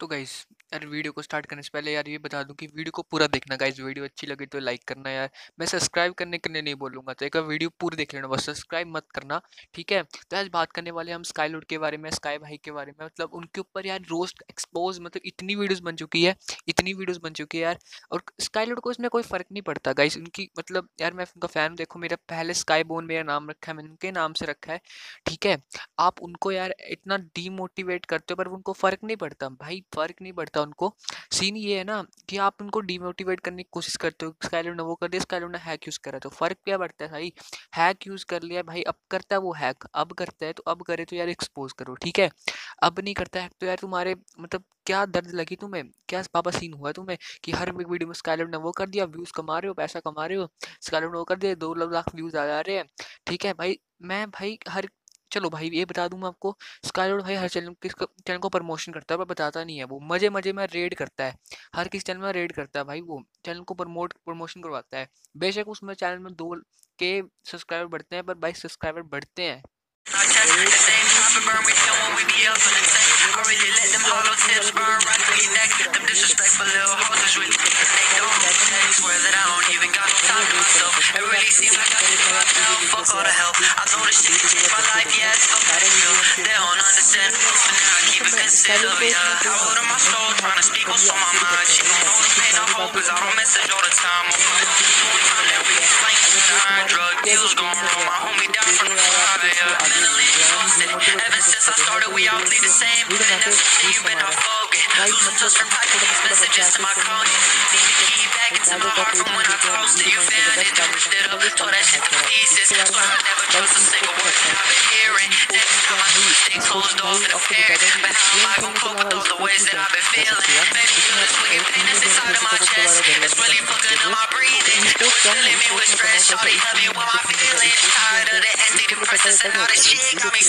तो गाइस यार वीडियो को स्टार्ट करने से पहले यार ये बता दूँ कि वीडियो को पूरा देखना गाइज़ वीडियो अच्छी लगे तो लाइक करना यार। मैं सब्सक्राइब करने के लिए नहीं बोलूँगा तो एक बार वीडियो पूरी देख लेना, बस सब्सक्राइब मत करना, ठीक है? तो आज बात करने वाले हम स्काई लूड के बारे में स्काई भाई के बारे में मतलब उनके ऊपर यार रोस्ट एक्सपोज मतलब इतनी वीडियोज़ बन चुकी है, इतनी वीडियोज़ बन चुकी है यार, और स्काई लूड को इसमें कोई फ़र्क नहीं पड़ता गाइज़ उनकी मतलब यार मैं उनका फ़ैन हूँ, देखो मेरा पहले स्काई बोन मेरा नाम रखा है, मैंने उनके नाम से रखा है, ठीक है? आप उनको यार इतना डीमोटिवेट करते हो, पर उनको फ़र्क नहीं पड़ता, भाई फ़र्क नहीं पड़ता। उनको। सीन ये है ना कि आप उनको डीमोटिवेट करने की कोशिश करते हो स्काइलो ने वो कर दिया स्काइलो ने हैक यूज़ करा तो फ़र्क क्या पड़ता है भाई? हैक यूज़ कर लिया भाई, अब करता है वो हैक अब करता है तो अब करे तो यार एक्सपोज करो, ठीक है? अब नहीं करता है तो यार तुम्हारे मतलब क्या दर्द लगी तुम्हें? क्या पापा सीन हुआ तुम्हें कि हर एक वीडियो में स्काइलर ने वो कर दिया व्यूज़ कमा रहे हो, पैसा कमा रहे हो स्काइलर ने वो कर दिया, दो लाख व्यूज़ आ जा रहे हैं, ठीक है? भाई, मैं भाई हर चलो भाई, ये बता दूँ मैं आपको स्काईलॉर्ड भाई हर चैनल किस चैनल को प्रमोशन करता है, पर बताता नहीं है वो मज़े मज़े में रेड करता है हर किस चैनल में रेड करता है भाई वो चैनल को प्रमोट प्रमोशन करवाता है बेशक उसमें चैनल में दो के सब्सक्राइबर बढ़ते हैं, पर भाई सब्सक्राइबर बढ़ते हैं. Fuck all the help. Concealed, yeah. I wrote in my soul, trying to speak what's on my mind. She don't know the pain I hold, cause I don't message all the time. I'm time that we slang nine drug deals going wrong. My homie died from the fire. Mentally exhausted. Ever since I started, we all bleed the same. And that's the thing, you been out focused. Losing touch from these messages to my call. Back into my heart from when I crossed it. You feel it, it up, tore that shit to pieces. Swear I never trust a single word that I've been hearing. Next time I do things closed off and appeared. But how am I gonna cope with all the ways that I've been feeling? Maybe feel this wicked pain inside of my chest. It's really fucking up my breathing. It was filling me with stress. Shawty, tell me what I'm feeling. Tired of the empty depressants and all this shit got me